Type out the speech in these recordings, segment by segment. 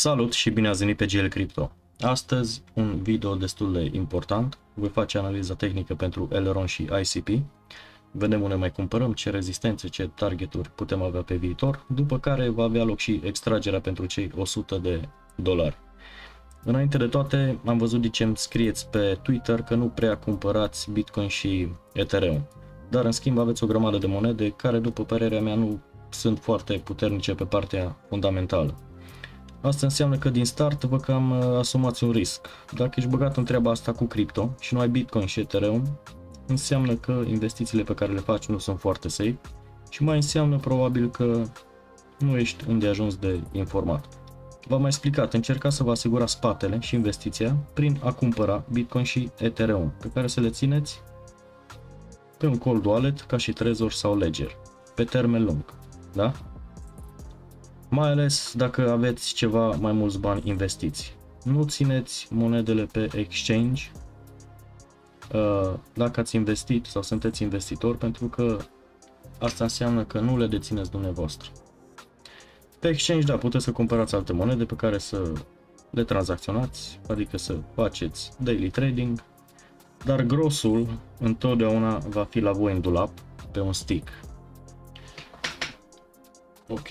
Salut și bine ați venit pe GL Crypto. Astăzi un video destul de important. Voi face analiza tehnică pentru Elrond și ICP. Vedem unde mai cumpărăm, ce rezistențe, ce targeturi putem avea pe viitor, după care va avea loc și extragerea pentru cei 100 de dolari. Înainte de toate, am văzut de ce îmi scrieți pe Twitter că nu prea cumpărați Bitcoin și Ethereum. Dar în schimb aveți o grămadă de monede care, după părerea mea, nu sunt foarte puternice pe partea fundamentală. Asta înseamnă că din start vă cam uh, asumați un risc. Dacă ești băgat în treaba asta cu cripto și nu ai Bitcoin și Ethereum, înseamnă că investițiile pe care le faci nu sunt foarte safe și mai înseamnă probabil că nu ești unde ajuns de informat. V-am mai explicat, încercați să vă asigurați spatele și investiția prin a cumpăra Bitcoin și Ethereum, pe care să le țineți pe un cold wallet ca și Trezor sau Ledger, pe termen lung. Da? Mai ales dacă aveți ceva mai mulți bani investiți. Nu țineți monedele pe exchange uh, dacă ați investit sau sunteți investitor pentru că asta înseamnă că nu le dețineți dumneavoastră. Pe exchange, da, puteți să cumpărați alte monede pe care să le tranzacționați, adică să faceți daily trading, dar grosul întotdeauna va fi la voi în dulap pe un stick. Ok,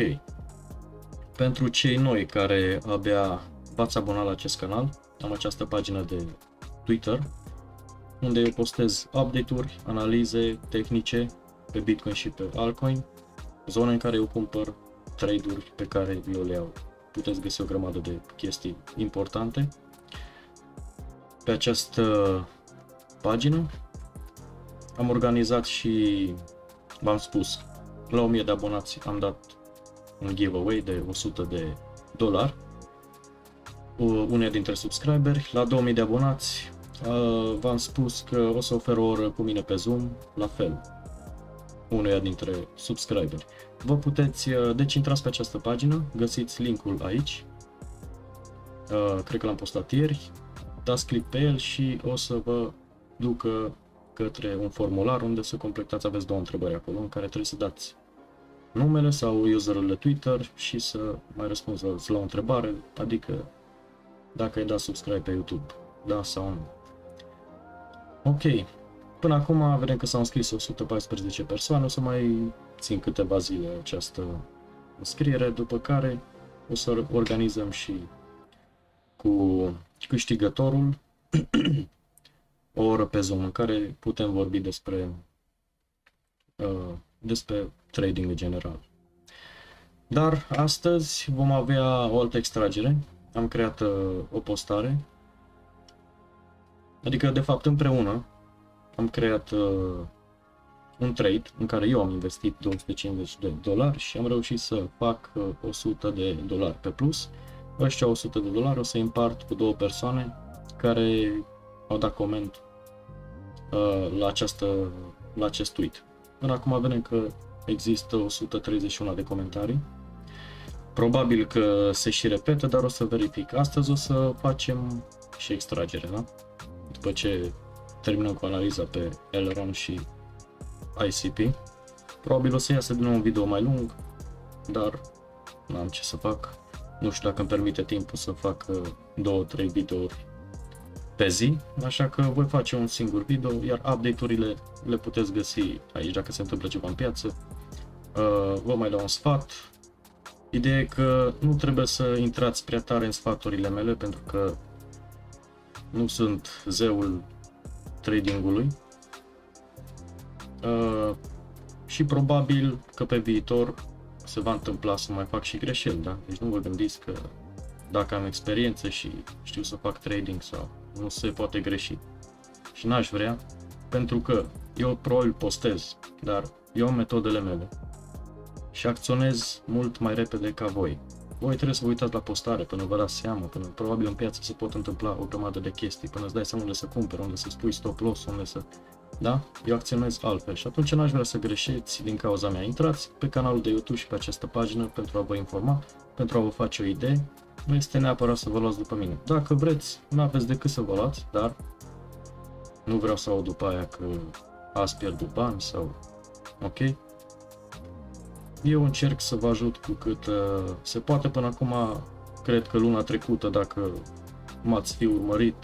pentru cei noi care abia v-ați abonat la acest canal, am această pagină de Twitter, unde eu postez update-uri, analize tehnice pe Bitcoin și pe altcoin, zone în care eu cumpăr trade-uri pe care eu le iau. Puteți găsi o grămadă de chestii importante pe această pagină. Am organizat și, v-am spus, la 1000 de abonați am dat un giveaway de 100 de dolari unei dintre subscriberi. La 2000 de abonați v-am spus că o să ofer o oră cu mine pe Zoom, la fel, uneia dintre subscriberi. Vă puteți, deci intrați pe această pagină, găsiți linkul aici, cred că l-am postat ieri, dați click pe el și o să vă ducă către un formular unde să completați, aveți două întrebări acolo în care trebuie să dați numele sau userul de Twitter și să mai răspunzi la o întrebare, adică dacă ai dat subscribe pe YouTube, da sau nu. Ok, până acum vedem că s-au înscris 114 persoane, o să mai țin câteva zile această înscriere, după care o să organizăm și cu câștigătorul o oră pe Zoom în care putem vorbi despre uh, despre trading în general. Dar astăzi vom avea o altă extragere. Am creat uh, o postare. Adică, de fapt, împreună am creat uh, un trade în care eu am investit 250 de dolari și am reușit să fac uh, 100 de dolari pe plus. Ăștia 100 de dolari o să împart cu două persoane care au dat coment uh, la, această, la acest tweet. Până acum vedem că există 131 de comentarii. Probabil că se și repetă, dar o să verific. Astăzi o să facem și extragere, da? După ce terminăm cu analiza pe Elrond și ICP. Probabil o să iasă din nou un video mai lung, dar n-am ce să fac. Nu știu dacă îmi permite timpul să fac 2-3 videouri pe zi, așa că voi face un singur video, iar update-urile le puteți găsi aici dacă se întâmplă ceva în piață. Uh, vă mai dau un sfat. Ideea e că nu trebuie să intrați prea tare în sfaturile mele pentru că nu sunt zeul tradingului. Uh, și probabil că pe viitor se va întâmpla să mai fac și greșeli, da? Deci nu vă gândiți că dacă am experiență și știu să fac trading sau nu se poate greși. Și n-aș vrea, pentru că eu probabil postez, dar eu am metodele mele și acționez mult mai repede ca voi. Voi trebuie să vă uitați la postare până vă dați seama, până probabil în piață se pot întâmpla o grămadă de chestii, până îți dai seama unde să cumperi, unde să spui stop loss, unde să... Da? Eu acționez altfel și atunci n-aș vrea să greșeți din cauza mea. Intrați pe canalul de YouTube și pe această pagină pentru a vă informa, pentru a vă face o idee nu este neapărat să vă luați după mine. Dacă vreți, nu aveți decât să vă luați, dar nu vreau să aud după aia că ați pierdut bani sau... Ok? Eu încerc să vă ajut cu cât uh, se poate până acum, cred că luna trecută, dacă m-ați fi urmărit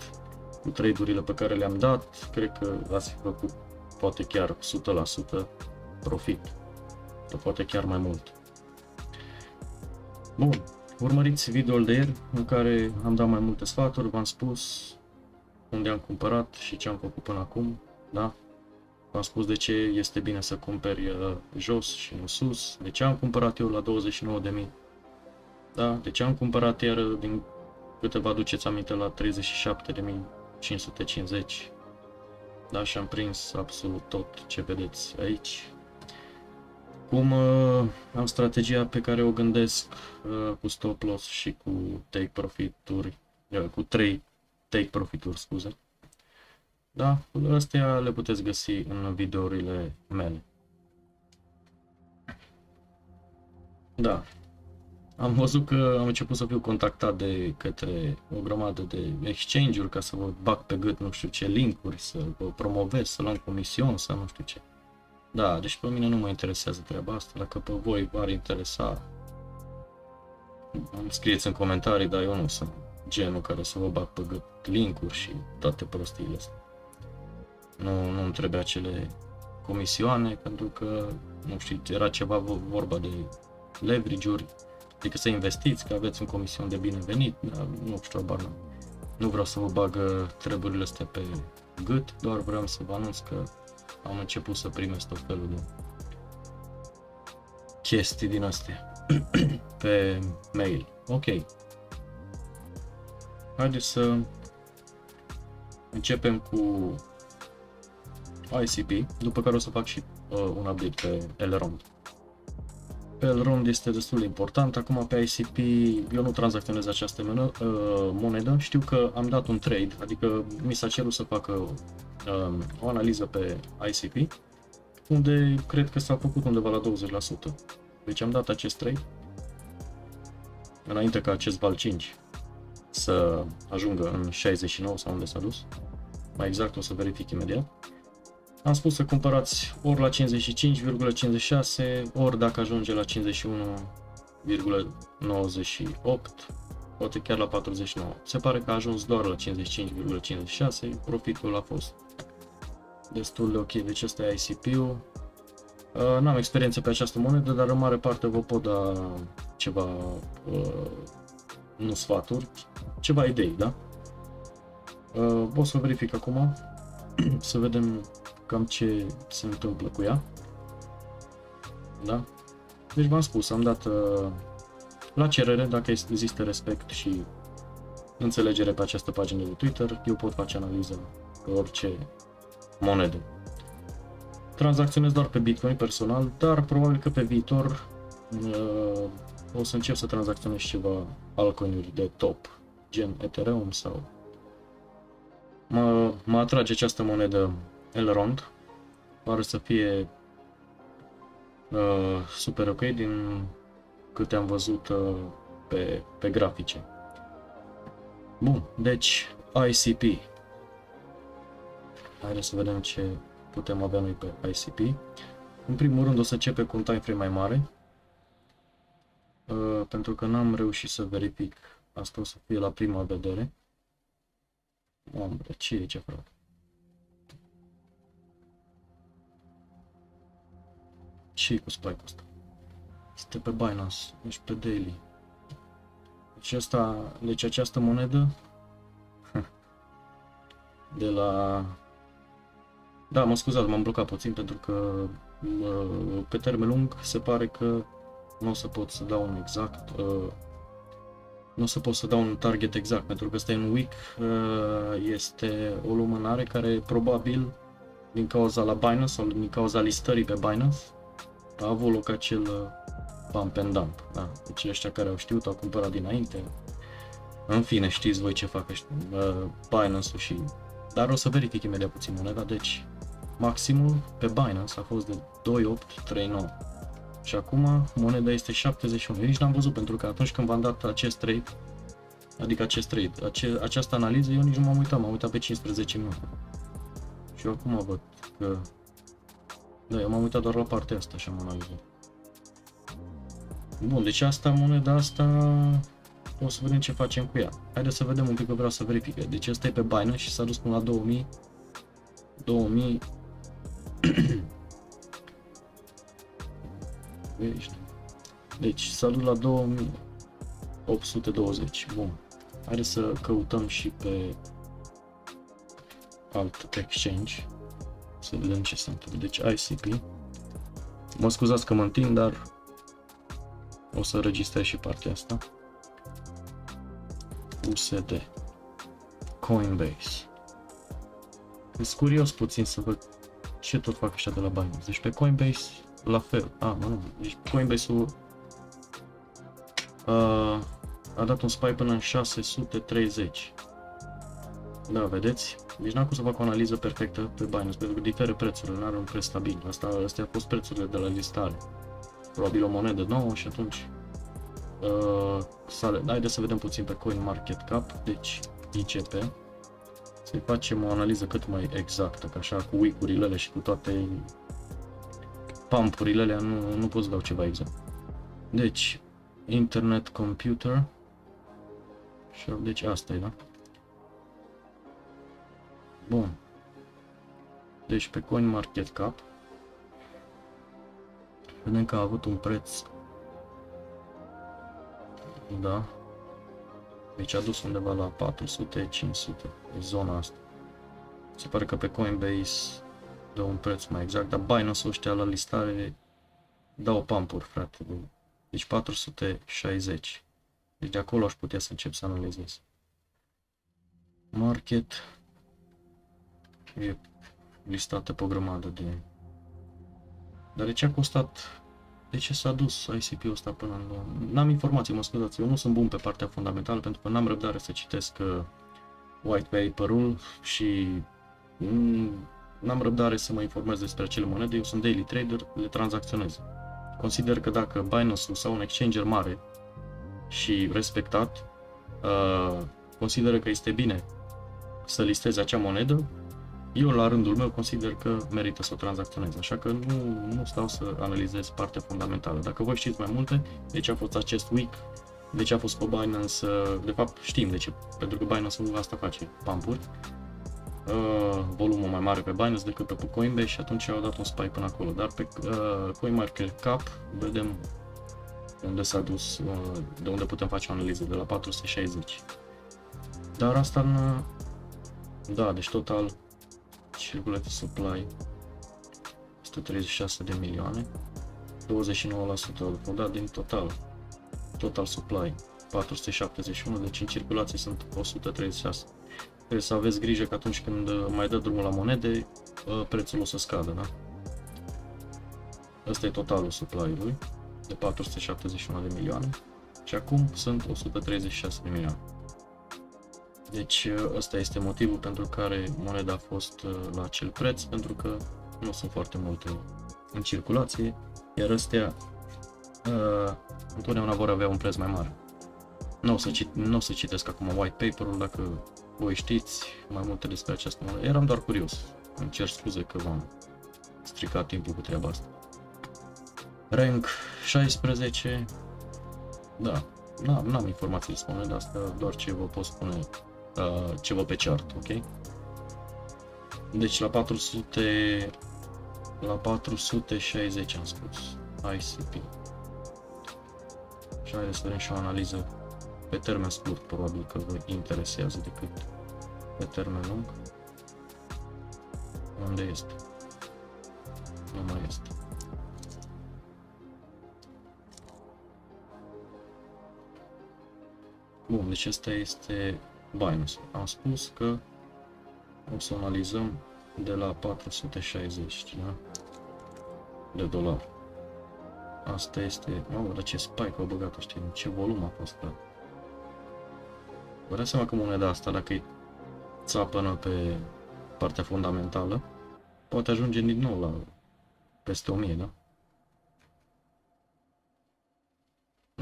cu trade-urile pe care le-am dat, cred că ați fi făcut poate chiar 100% profit. Sau poate chiar mai mult. Bun, urmăriți videoul de ieri în care am dat mai multe sfaturi, v-am spus unde am cumpărat și ce am făcut până acum, da? V-am spus de ce este bine să cumperi uh, jos și nu sus, de ce am cumpărat eu la 29.000, da? De ce am cumpărat iar din câte vă aduceți aminte la 37.550, da? Și am prins absolut tot ce vedeți aici. Cum uh, am strategia pe care o gândesc uh, cu stop loss și cu take profituri, uh, cu 3 take profituri, scuze. Da, astea le puteți găsi în videourile mele. Da. Am văzut că am început să fiu contactat de către o grămadă de exchange-uri ca să vă bag pe gât nu știu ce linkuri, să vă promovez, să luăm comision, să nu știu ce. Da, deci pe mine nu mă interesează treaba asta, dacă pe voi v-ar interesa, îmi scrieți în comentarii, dar eu nu sunt genul care să vă bag pe gât linkuri și toate prostiile astea. Nu, nu îmi trebuie acele comisioane, pentru că, nu știu, era ceva vorba de leverage-uri, adică să investiți, că aveți un comision de binevenit, dar nu știu, abar nu. Nu vreau să vă bag treburile astea pe gât, doar vreau să vă anunț că am început să primesc tot felul de chestii din astea pe mail. Ok. Haideți să începem cu ICP, după care o să fac și uh, un update pe Elrond. Pe Elrond este destul de important, acum pe ICP eu nu tranzacționez această monedă, uh, monedă, știu că am dat un trade, adică mi s-a cerut să fac uh, o analiză pe ICP, unde cred că s-a făcut undeva la 20%. Deci am dat acest trade, înainte ca acest val 5 să ajungă în 69 sau unde s-a dus, mai exact o să verific imediat. Am spus să cumpărați ori la 55,56, ori dacă ajunge la 51,98, poate chiar la 49. Se pare că a ajuns doar la 55,56, profitul a fost destul de ok, deci ăsta e ICP-ul. Uh, n-am experiență pe această monedă, dar în mare parte vă pot da ceva, uh, nu sfaturi, ceva idei, da? Uh, o să verific acum, să vedem cam ce se întâmplă cu ea. Da? Deci v-am spus, am dat uh, la cerere, dacă există respect și înțelegere pe această pagină de Twitter, eu pot face analiză pe orice monedă. Tranzacționez doar pe Bitcoin personal, dar probabil că pe viitor uh, o să încep să tranzacționez ceva altcoinuri de top, gen Ethereum sau... Mă, mă atrage această monedă Elrond, pare să fie uh, super ok din câte am văzut uh, pe, pe grafice. Bun, deci ICP. Haideți să vedem ce putem avea noi pe ICP. În primul rând o să începe cu un time frame mai mare, uh, pentru că n-am reușit să verific, asta o să fie la prima vedere. Mamă, ce e ce frate? Ce cu spike ăsta? Este pe Binance, deci pe daily. Deci asta, deci această monedă de la da, mă scuzați, m-am blocat puțin pentru că pe termen lung se pare că nu o să pot să dau un exact uh, nu o să pot să dau un target exact pentru că ăsta e un week uh, este o lumânare care probabil din cauza la Binance sau din cauza listării pe Binance a avut loc acel uh, pump and dump. Da? Deci ăștia care au știut au cumpărat dinainte. În fine, știți voi ce fac ăștia, uh, Binance-ul și... Dar o să verific imediat puțin moneda, deci maximul pe Binance a fost de 2839. Și acum moneda este 71. Eu nici n-am văzut pentru că atunci când v-am dat acest trade, adică acest trade, ace- această analiză, eu nici nu m-am uitat, m-am uitat pe 15 minute. Și eu acum văd că da, eu m-am uitat doar la partea asta și am analizat. Bun, deci asta, moneda asta o să vedem ce facem cu ea. Haideți să vedem un pic că vreau să verific. Deci ăsta e pe Binance și s-a dus până la 2000 2000 Deci s-a dus la 2820. Bun. Haideți să căutăm și pe alt exchange. Să vedem ce se întâmplă. Deci ICP. Mă scuzați că mă întind, dar o să registrez și partea asta. USD. Coinbase. Sunt curios puțin să văd ce tot fac ăștia de la Binance. Deci pe Coinbase la fel. Ah, mă, nu. Deci Coinbase-ul uh, a dat un spike până în 630. Da, vedeți? Deci n-am cum să fac o analiză perfectă pe Binance, pentru că diferă prețurile, nu are un preț stabil. Asta, astea au fost prețurile de la listare. Probabil o monedă nouă și atunci uh, sale. Haideți să vedem puțin pe Coin Market Cap, deci ICP. Să-i facem o analiză cât mai exactă, ca așa cu wick-urile și cu toate pumpurile alea, nu, nu pot să dau ceva exact. Deci, Internet Computer, și deci asta e, da? Bun. Deci pe Coin Market Cap vedem că a avut un preț da deci a dus undeva la 400-500 zona asta. Se pare că pe Coinbase dă un preț mai exact dar Binance ăștia la listare dau pampuri frate deci 460 deci de acolo aș putea să încep să analizez. Market e listată pe o grămadă de... Dar de ce a costat? De ce s-a dus ICP-ul ăsta până în... N-am informații, mă scuzați, eu nu sunt bun pe partea fundamentală pentru că n-am răbdare să citesc uh, white paper-ul și n-am răbdare să mă informez despre acele monede, eu sunt daily trader, le tranzacționez. Consider că dacă Binance-ul sau un exchanger mare și respectat uh, consideră că este bine să listeze acea monedă, eu la rândul meu consider că merită să o tranzacționez, așa că nu, nu stau să analizez partea fundamentală. Dacă voi știți mai multe, de ce a fost acest week, de ce a fost pe Binance, de fapt știm de ce, pentru că Binance asta face, pampuri, uh, volumul mai mare pe Binance decât pe Coinbase și atunci au dat un spike până acolo, dar pe uh, CoinMarketCap vedem unde s-a dus, uh, de unde putem face o analiză, de la 460. Dar asta în, da, deci total Circulated supply 136 de milioane 29% dat din total. Total supply 471 deci în circulație sunt 136 trebuie să aveți grijă că atunci când mai dă drumul la monede prețul o să scadă da? Ăsta e totalul supply-ului de 471 de milioane. Și acum sunt 136 de milioane deci uh, ăsta este motivul pentru care moneda a fost uh, la acel preț, pentru că nu sunt foarte multe în circulație, iar astea uh, întotdeauna vor avea un preț mai mare. Nu o să, cit- nu o să citesc acum white paper-ul dacă voi știți mai multe despre această monedă. Eram doar curios. Îmi cer scuze că v-am stricat timpul cu treaba asta. Rank 16. Da, n-am informații despre moneda asta, doar ce vă pot spune uh, ceva pe chart, ok? Deci la 400 la 460 am spus ICP. Și haideți să vedem și o analiză pe termen scurt, probabil că vă interesează decât pe termen lung. Unde este? Nu mai este. Bun, deci asta este Binance. Am spus că o să analizăm de la 460 da? de dolari. Asta este... Mamă, dar ce spike au băgat ăștia, ce volum a fost dat. Vă dați seama că moneda asta, dacă e țapănă pe partea fundamentală, poate ajunge din nou la peste 1000, da?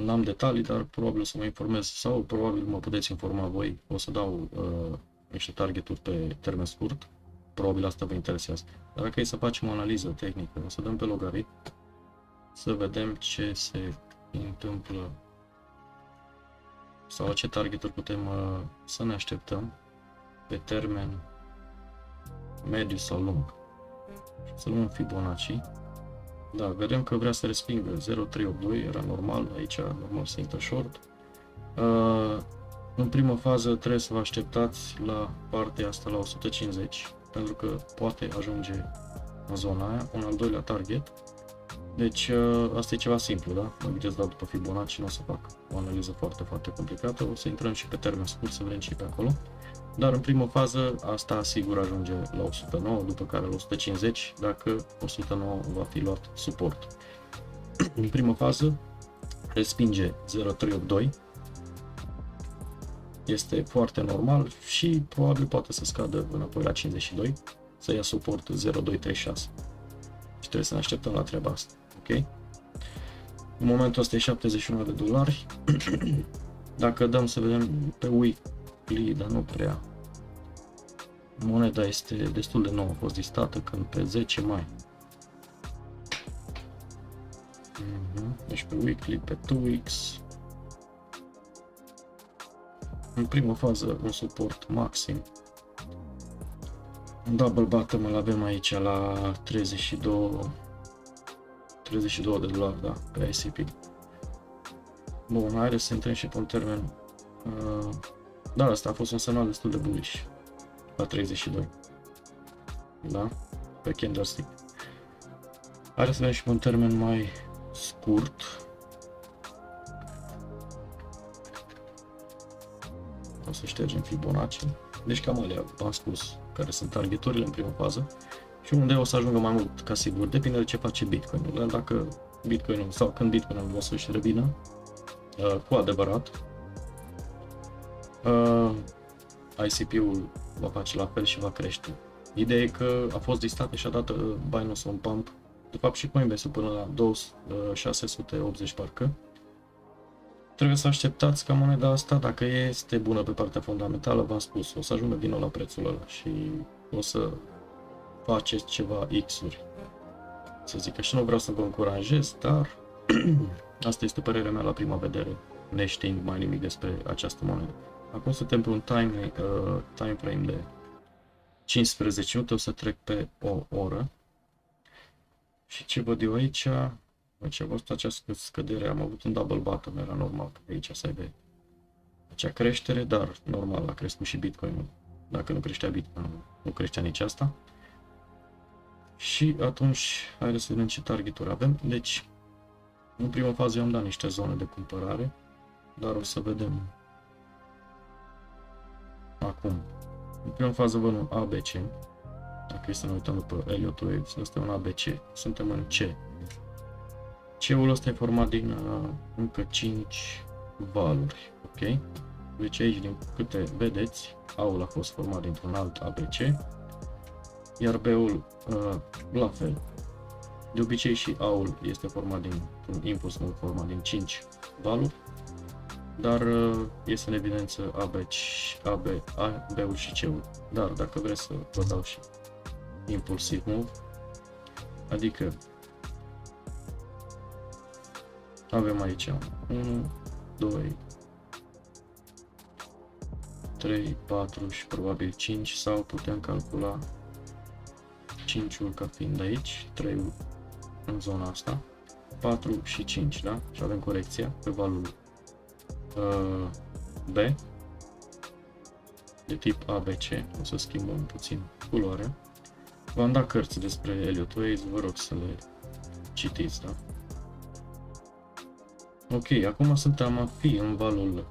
N-am detalii, dar probabil o să mă informez sau probabil mă puteți informa voi. O să dau uh, niște targeturi pe termen scurt. Probabil asta vă interesează. Dar dacă e să facem o analiză tehnică, o să dăm pe logarit să vedem ce se întâmplă sau la ce targeturi putem uh, să ne așteptăm pe termen mediu sau lung. Să luăm Fibonacci. Da, vedem că vrea să respingă 0,382, era normal, aici normal să intră short. Uh, în primă fază trebuie să vă așteptați la partea asta la 150, pentru că poate ajunge în zona aia, un al doilea target. Deci uh, asta e ceva simplu, da? Mă gândesc doar după Fibonacci, nu o să fac o analiză foarte, foarte complicată, o să intrăm și pe termen scurt să vedem ce pe acolo. Dar în primă fază asta sigur ajunge la 109, după care la 150, dacă 109 va fi luat suport. în primă fază respinge 0,382, este foarte normal și probabil poate să scadă înapoi la 52, să ia suport 0236. Și trebuie să ne așteptăm la treaba asta, ok? În momentul ăsta e 71 de dolari. Dacă dăm să vedem pe weekly, dar nu prea. Moneda este destul de nouă, a fost listată când pe 10 mai. Mhm. Deci pe weekly, pe 2 weeks, în prima fază un suport maxim. Un double bottom îl avem aici la 32 32 de dolari, da, pe ICP. Bun, haideți să intrăm și pe un termen. Uh, da, asta a fost un semnal destul de bullish la 32. Da, pe candlestick. Haideți să vedem și pe un termen mai scurt. o să ștergem Fibonacci. Deci cam alea, am spus, care sunt targeturile în prima fază și unde o să ajungă mai mult, ca sigur, depinde de ce face Bitcoin. Dacă Bitcoin sau când Bitcoin o să-și revină uh, cu adevărat, uh, ICP-ul va face la fel și va crește. Ideea e că a fost listat și a dat uh, Binance un pump, de fapt și Coinbase până la 2680 uh, parcă, Trebuie să așteptați ca moneda asta, dacă este bună pe partea fundamentală, v-am spus, o să ajungă din nou la prețul ăla și o să faceți ceva X-uri. Să zic că și nu vreau să vă încurajez, dar asta este părerea mea la prima vedere, neștiind mai nimic despre această monedă. Acum suntem pe un time, uh, time frame de 15 minute, o să trec pe o oră. Și ce văd eu aici, deci a fost această scădere, am avut un double bottom, era normal aici să aibă acea creștere, dar normal a crescut și Bitcoin. Dacă nu creștea Bitcoin, nu creștea nici asta. Și atunci, haideți să vedem ce targeturi avem. Deci, în prima fază eu am dat niște zone de cumpărare, dar o să vedem acum. În prima fază văd un ABC. Dacă este să ne uităm după Elliott Waves, este un ABC. Suntem în C C-ul ăsta e format din uh, încă 5 valuri, ok? Deci aici, din câte vedeți, A-ul a fost format dintr-un alt ABC, iar B-ul uh, la fel. De obicei și A-ul este format din un impuls nu format din 5 valuri, dar uh, este în evidență AB, AB, A, B-ul și C-ul. Dar dacă vreți să vă dau și impulsiv move, adică avem aici 1, 2, 3, 4 și probabil 5 sau putem calcula 5-ul ca fiind aici, 3 în zona asta, 4 și 5, da? Și avem corecția pe valul uh, B de tip ABC, o să schimbăm puțin culoarea. V-am dat cărți despre Elliott Waves, vă rog să le citiți, da? Ok, acum suntem a fi în valul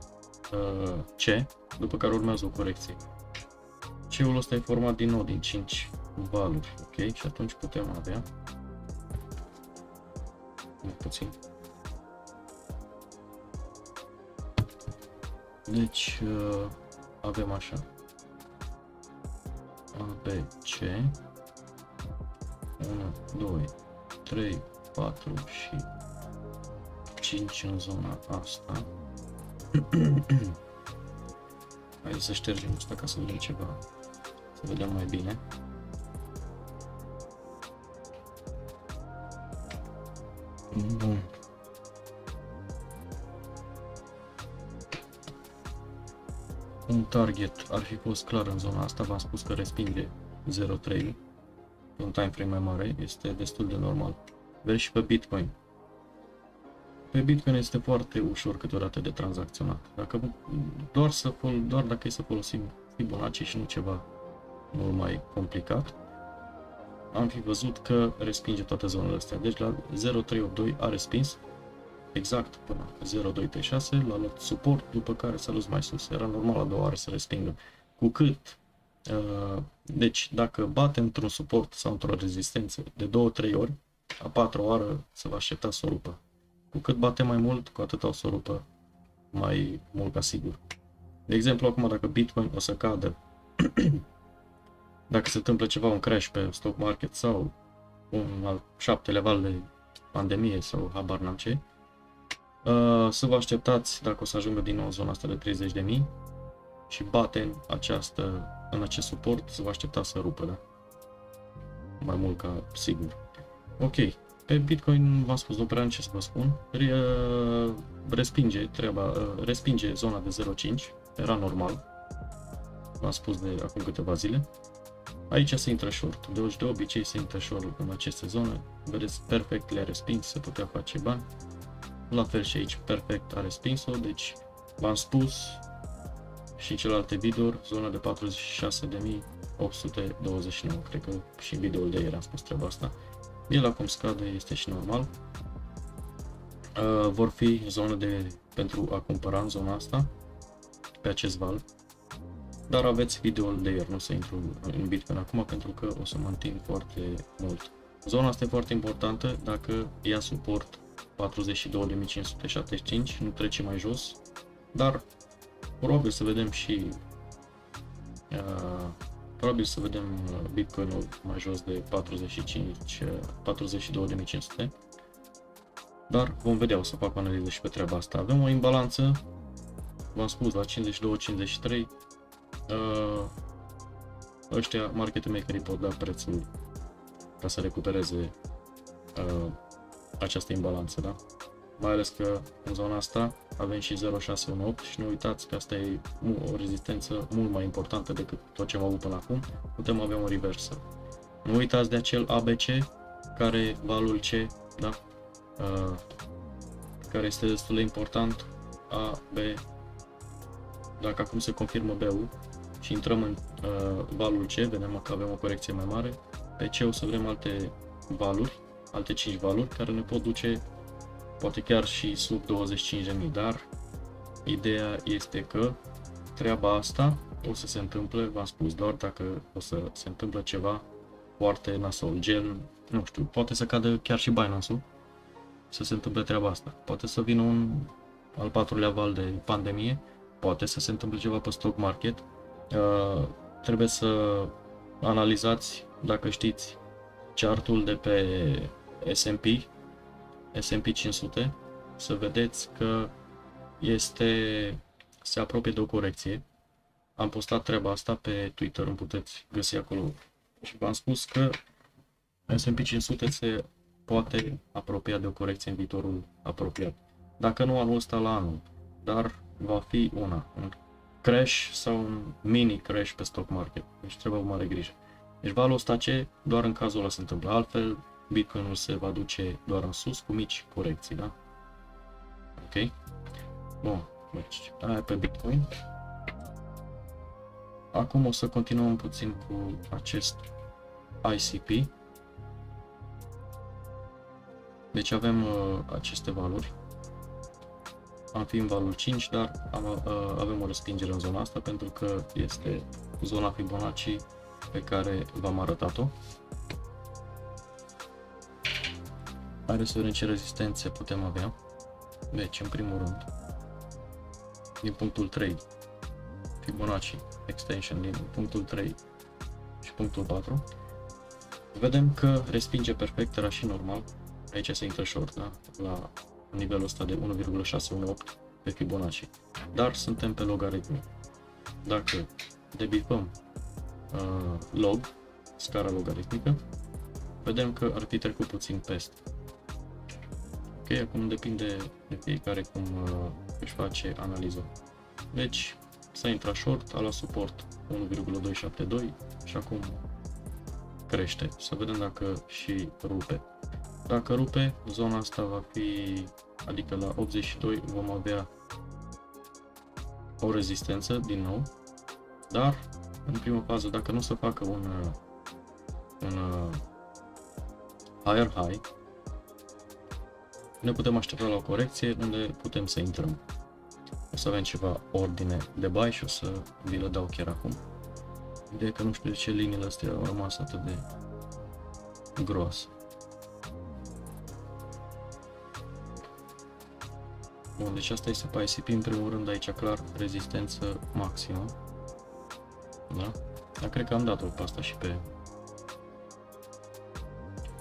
uh, C, după care urmează o corecție. C-ul ăsta e format din nou din 5 valuri, ok? Și atunci putem avea mai puțin. Deci uh, avem așa A, B, C 1, 2, 3, 4 și 5 în zona asta. Hai să ștergem asta ca să vedem ceva, să vedem mai bine. Bun. Un target ar fi fost clar în zona asta, v-am spus că respinge 0.3 un time frame mai mare, este destul de normal. Vezi și pe Bitcoin. Pe Bitcoin este foarte ușor câteodată de tranzacționat. Dacă doar, să fol, doar dacă e să folosim Fibonacci și nu ceva mult mai complicat, am fi văzut că respinge toate zonele astea. Deci la 0.382 a respins exact până 0.236, l-a luat suport, după care s-a dus mai sus. Era normal a doua oară să respingă. Cu cât uh, deci dacă bate într-un suport sau într-o rezistență de 2-3 ori, a patra oară se va aștepta să o rupă. Cu cât bate mai mult, cu atât o să o rupă mai mult ca sigur. De exemplu, acum dacă Bitcoin o să cadă, dacă se întâmplă ceva, un crash pe stock market sau un al șaptele val de pandemie sau habar n-am ce, uh, să vă așteptați dacă o să ajungă din nou zona asta de 30.000 și bate în, această, în acest suport, să vă aștepta să rupă, da? Mai mult ca sigur. Ok, pe Bitcoin v-am spus, nu prea ce să vă spun, respinge treaba, uh, respinge zona de 0.5, era normal, v-am spus de acum câteva zile. Aici se intră short, deci de obicei se intră short în aceste zone, vedeți, perfect le-a respins, se putea face bani. La fel și aici, perfect a respins-o, deci v-am spus și în celelalte videouri, zona de 46.829, cred că și în videoul de ieri am spus treaba asta. El acum scade, este și normal. Uh, vor fi zone de, pentru a cumpăra în zona asta, pe acest val. Dar aveți videoul de ieri, nu să intru în Bitcoin acum pentru că o să mă întind foarte mult. Zona asta e foarte importantă dacă ia suport 42.575, nu trece mai jos, dar probabil să vedem și uh, probabil să vedem uh, Bitcoin-ul mai jos de 45, 42.500 dar vom vedea, o să fac o analiză și pe treaba asta. Avem o imbalanță, v-am spus, la 52-53, uh, ăștia, market makerii pot da prețul ca să recupereze uh, această imbalanță, da? Mai ales că în zona asta avem și 0618 și nu uitați că asta e o rezistență mult mai importantă decât tot ce am avut până acum. Putem avea un reversal. Nu uitați de acel ABC care valul C, da? Uh, care este destul de important A, B, dacă acum se confirmă B-ul și intrăm în uh, valul C, vedem că avem o corecție mai mare, pe C o să vrem alte valuri, alte 5 valuri care ne pot duce poate chiar și sub 25.000, dar ideea este că treaba asta o să se întâmple, v-am spus, doar dacă o să se întâmplă ceva foarte nasol, gen, nu știu, poate să cadă chiar și Binance-ul, să se întâmple treaba asta. Poate să vină un al patrulea val de pandemie, poate să se întâmple ceva pe stock market. Uh, trebuie să analizați, dacă știți, chartul de pe S&P, S&P 500, să vedeți că este, se apropie de o corecție. Am postat treaba asta pe Twitter, îmi puteți găsi acolo. Și v-am spus că S&P 500 se poate apropia de o corecție în viitorul apropiat. Dacă nu anul ăsta la anul, dar va fi una, un crash sau un mini crash pe stock market. Deci trebuie o mare grijă. Deci valul ăsta ce doar în cazul ăla se întâmplă. Altfel, Bitcoinul se va duce doar în sus cu mici corecții, da? Ok? Bun, deci aia pe Bitcoin. Acum o să continuăm puțin cu acest ICP. Deci avem uh, aceste valori. Am fi în valul 5, dar am, uh, avem o respingere în zona asta pentru că este zona Fibonacci pe care v-am arătat-o. Haideți să vedem ce rezistențe putem avea. Deci, în primul rând, din punctul 3, Fibonacci Extension din punctul 3 și punctul 4, vedem că respinge perfect, era și normal. Aici se intră short, da? La nivelul ăsta de 1,618 pe Fibonacci. Dar suntem pe logaritmi. Dacă debităm uh, log, scara logaritmică, vedem că ar fi trecut puțin peste. Ok, acum depinde de fiecare cum uh, își face analiza. Deci, s-a intrat short, a luat suport 1,272 și acum crește. Să vedem dacă și rupe. Dacă rupe, zona asta va fi, adică la 82 vom avea o rezistență din nou, dar în prima fază, dacă nu se facă un, un higher high, ne putem aștepta la o corecție unde putem să intrăm. O să avem ceva ordine de buy și o să vi le dau chiar acum. Ideea că nu știu de ce liniile astea au rămas atât de groase. Bun, deci asta este pe ICP, în primul rând aici clar rezistență maximă. Da? Dar cred că am dat-o pe asta și pe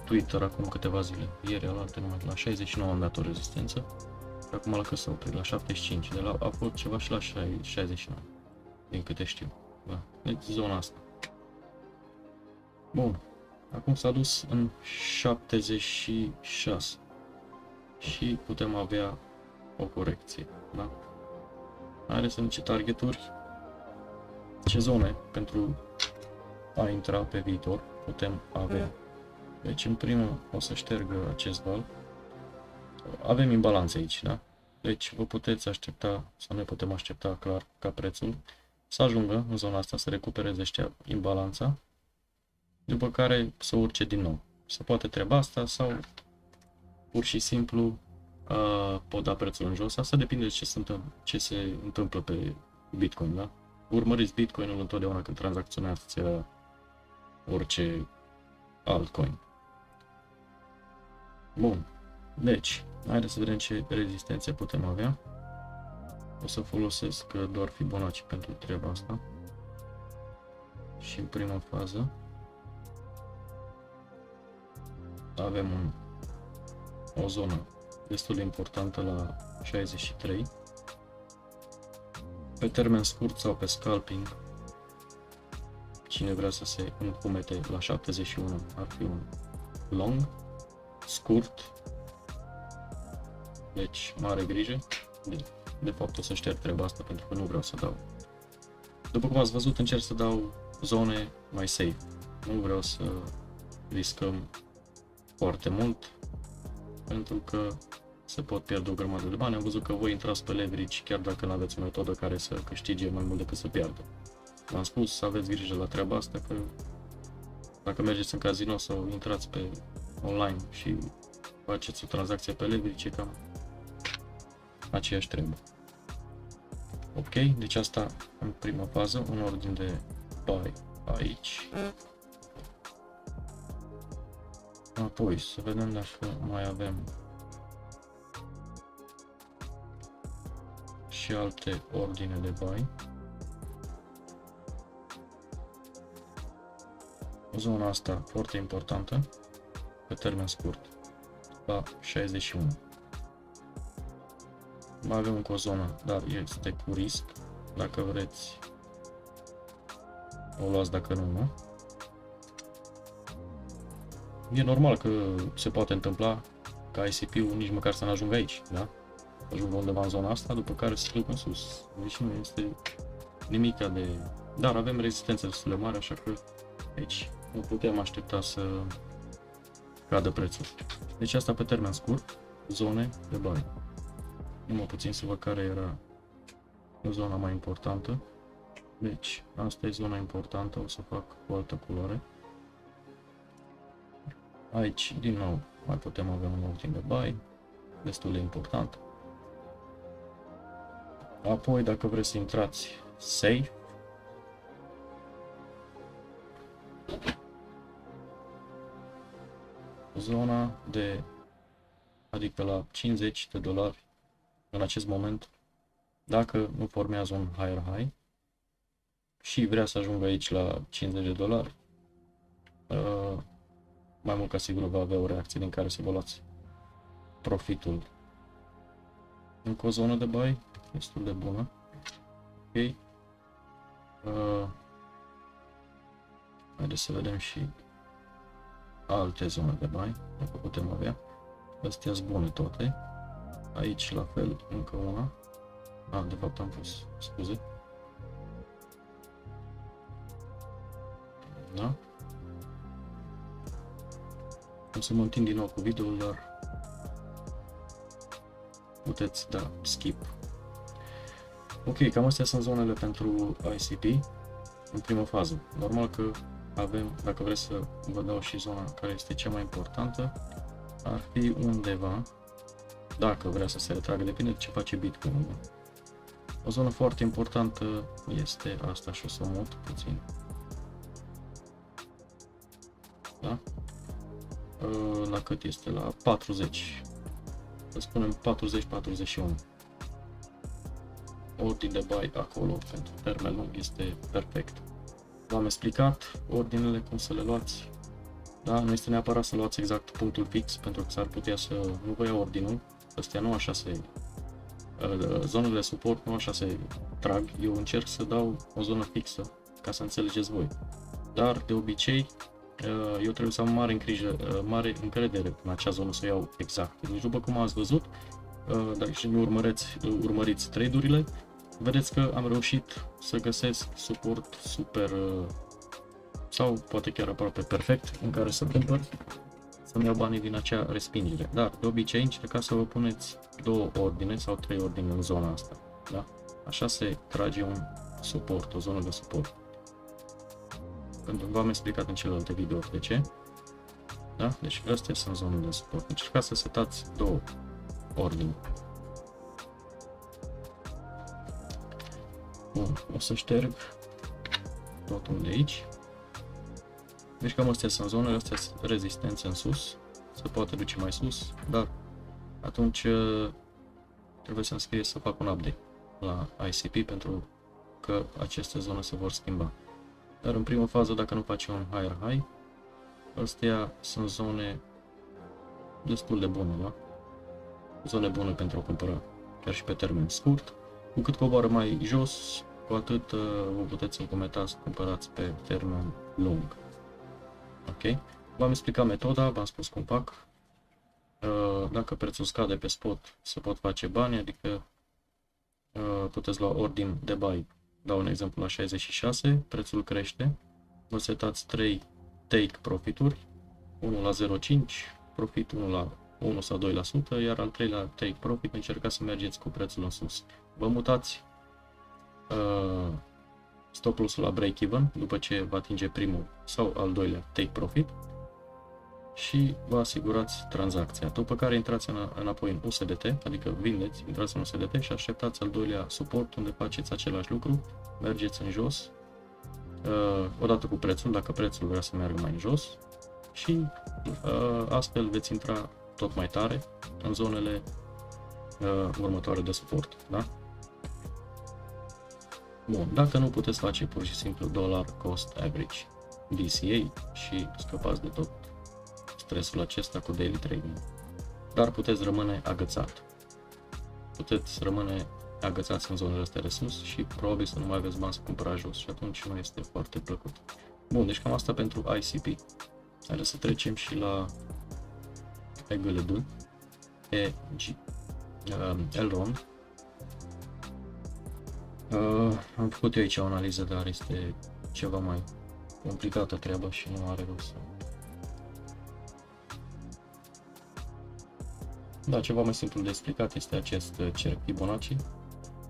Twitter acum câteva zile. Ieri, la numai la 69 am dat o rezistență. Și acum la că s-a oprit, la 75. De la, a fost ceva și la 69. Din câte știu. Da. Deci zona asta. Bun. Acum s-a dus în 76. Și putem avea o corecție. Da? Are să niște targeturi. Ce zone pentru a intra pe viitor putem avea. Deci în primul o să șterg acest val. Avem imbalanțe aici, da? Deci vă puteți aștepta, sau ne putem aștepta clar ca prețul să ajungă în zona asta, să recupereze ăștia imbalanța, după care să urce din nou. Se poate treaba asta sau pur și simplu uh, pot da prețul în jos. Asta depinde de ce se, întâmplă, ce se întâmplă pe Bitcoin, da? Urmăriți Bitcoinul întotdeauna când tranzacționați uh, orice altcoin. Bun. Deci, haideți să vedem ce rezistențe putem avea. O să folosesc doar Fibonacci pentru treaba asta. Și în prima fază avem un, o zonă destul de importantă la 63. Pe termen scurt sau pe scalping, cine vrea să se încumete la 71 ar fi un long scurt, deci mare grijă. De, de fapt o să șterg treaba asta pentru că nu vreau să dau. După cum ați văzut, încerc să dau zone mai safe. Nu vreau să riscăm foarte mult pentru că se pot pierde o grămadă de bani. Am văzut că voi intrați pe leverage chiar dacă nu aveți o metodă care să câștige mai mult decât să piardă. V-am spus să aveți grijă la treaba asta că dacă mergeți în casino sau intrați pe online și faceți o tranzacție pe leverage, cam aceeași treabă. Ok, deci asta în prima fază, un ordin de buy aici. Apoi să vedem dacă mai avem și alte ordine de buy. Zona asta foarte importantă pe termen scurt, la 61. Mai avem încă o zonă, dar este cu risc. Dacă vreți, o luați, dacă nu, nu. E normal că se poate întâmpla ca ICP-ul nici măcar să nu ajungă aici, da? Ajungă undeva în zona asta, după care se duc în sus. Deci nu este nimic de... Dar avem rezistență destul de mare, așa că aici nu putem aștepta să cadă prețul. Deci asta pe termen scurt, zone de bani. Numai puțin să văd care era zona mai importantă. Deci, asta e zona importantă, o să fac cu altă culoare. Aici, din nou, mai putem avea un ultim de buy, destul de important. Apoi, dacă vreți să intrați safe, zona de, adică la 50 de dolari în acest moment, dacă nu formează un higher high și vrea să ajungă aici la 50 de dolari, uh, mai mult ca sigur va avea o reacție din care să vă luați profitul. Încă o zonă de buy, destul de bună. Ok. Uh, haideți să vedem și alte zone de bani, dacă putem avea. Astea sunt bune toate. Aici la fel, încă una. A, de fapt am fost, scuze. Da? O să mă întind din nou cu videoul, dar puteți da skip. Ok, cam astea sunt zonele pentru ICP în prima fază. Normal că avem, dacă vreți să vă dau și zona care este cea mai importantă, ar fi undeva, dacă vrea să se retragă, depinde de ce face Bitcoin. O zonă foarte importantă este asta și o să o mut puțin. Da? Ă, la cât este? La 40. Să spunem 40-41. Ordin de buy acolo pentru termen lung este perfect. V-am explicat ordinele, cum să le luați. Da, nu este neapărat să luați exact punctul fix, pentru că s-ar putea să nu vă ia ordinul. Astea nu așa se... Uh, zonele de suport nu așa se trag. Eu încerc să dau o zonă fixă, ca să înțelegeți voi. Dar, de obicei, uh, eu trebuie să am mare, încrijă, uh, mare încredere în acea zonă să o iau exact. Deci, după cum ați văzut, dacă și mi urmăriți, urmăriți trade-urile, vedeți că am reușit să găsesc suport super sau poate chiar aproape perfect în care să cumpăr să-mi iau banii din acea respingere. Dar de obicei încercați să vă puneți două ordine sau trei ordine în zona asta. Da? Așa se trage un suport, o zonă de suport. Pentru că v-am explicat în celelalte videouri de ce. Da? Deci astea sunt zonele de suport. Încercați să setați două ordine. Bun, o să șterg totul de aici. Deci cam astea sunt zonele, astea sunt rezistențe în sus, se poate duce mai sus, dar atunci uh, trebuie să-mi scrie să fac un update la ICP pentru că aceste zone se vor schimba. Dar în prima fază, dacă nu faci un higher high, astea sunt zone destul de bune, da? Zone bune pentru a cumpăra, chiar și pe termen scurt. Cu cât coboară mai jos, cu atât uh, vă puteți încometa să cumpărați pe termen lung. Ok? V-am explicat metoda, v-am spus cum fac. Uh, dacă prețul scade pe spot, se pot face bani, adică uh, puteți lua ordin de buy. Dau un exemplu la 66, prețul crește, vă setați 3 take profituri, 1 la 0,5, profit 1 la 1 sau 2%, iar al treilea take profit încercați să mergeți cu prețul în sus. Vă mutați uh, stop loss-ul la break-even după ce va atinge primul sau al doilea take profit și vă asigurați tranzacția, după care intrați în, înapoi în USDT, adică vindeți, intrați în USDT și așteptați al doilea suport unde faceți același lucru, mergeți în jos, uh, odată cu prețul, dacă prețul vrea să meargă mai în jos și uh, astfel veți intra tot mai tare în zonele uh, următoare de suport. Da? Bun, dacă nu puteți face pur și simplu dollar cost average DCA și scăpați de tot stresul acesta cu daily trading. Dar puteți rămâne agățat. Puteți rămâne agățați în zonele astea de sus și probabil să nu mai aveți bani să cumpărați jos și atunci nu este foarte plăcut. Bun, deci cam asta pentru ICP. Haideți să trecem și la EGLD, EG, um, Elrond, Uh, am făcut eu aici o analiză, dar este ceva mai complicată treaba și nu are rost să... Da, ceva mai simplu de explicat este acest cerc Fibonacci.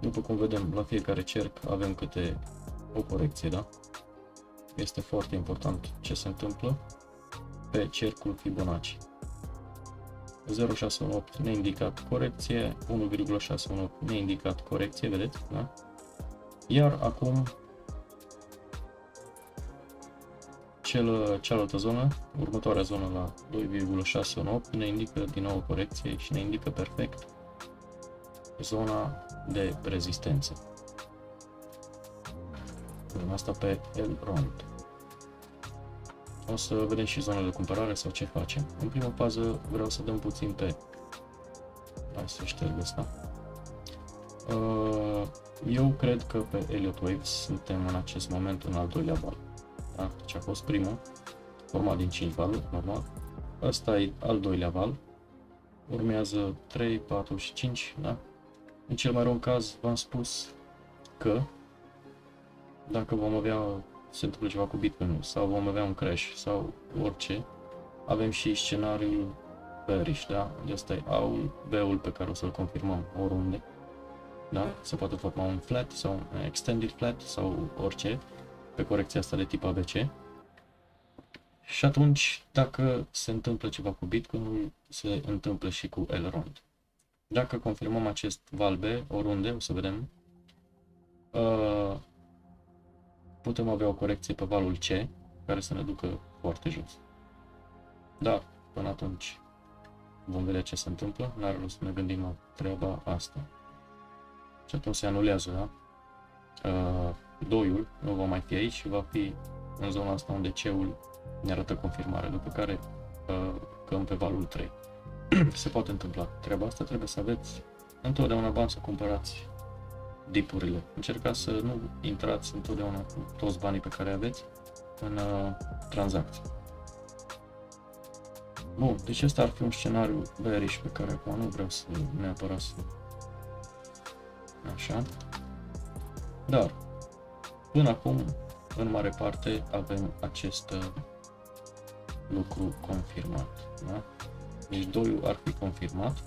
După cum vedem, la fiecare cerc avem câte o corecție, da? Este foarte important ce se întâmplă pe cercul Fibonacci. 0,618 neindicat corecție, 1,618 neindicat corecție, vedeți, da? Iar acum cel, cealaltă zonă, următoarea zonă la 2,618 ne indică din nou o corecție și ne indică perfect zona de rezistență. Asta pe el rond. O să vedem și zonele de cumpărare sau ce facem. În prima fază vreau să dăm puțin pe... Hai să șterg asta. Uh, eu cred că pe Elliott Waves suntem în acest moment în al doilea val. Da? Deci a fost primul, format din 5 valuri, normal. Ăsta e al doilea val. Urmează 3, 4 și 5, da? În cel mai rău caz v-am spus că dacă vom avea se întâmplă ceva cu Bitcoin sau vom avea un crash sau orice, avem și scenariul bearish, da? Ăsta e A-ul, B-ul pe care o să-l confirmăm oriunde, da? Se poate forma un flat sau un extended flat sau orice pe corecția asta de tip ABC. Și atunci, dacă se întâmplă ceva cu Bitcoin, se întâmplă și cu Elrond. Dacă confirmăm acest val B oriunde, o să vedem, uh, putem avea o corecție pe valul C, care să ne ducă foarte jos. Dar, până atunci, vom vedea ce se întâmplă, n-are rost să ne gândim la treaba asta. Și atunci se anulează, da? Uh, doiul nu va mai fi aici și va fi în zona asta unde C-ul ne arată confirmare, după care uh, căm pe valul 3. se poate întâmpla. Treaba asta trebuie să aveți întotdeauna bani să cumpărați dipurile. Încercați să nu intrați întotdeauna cu toți banii pe care aveți în uh, tranzacții. Bun, deci ăsta ar fi un scenariu bearish pe care acum nu vreau să neapărat să... Așa. Dar, până acum, în mare parte, avem acest uh, lucru confirmat. Da? Deci 2 ar fi confirmat.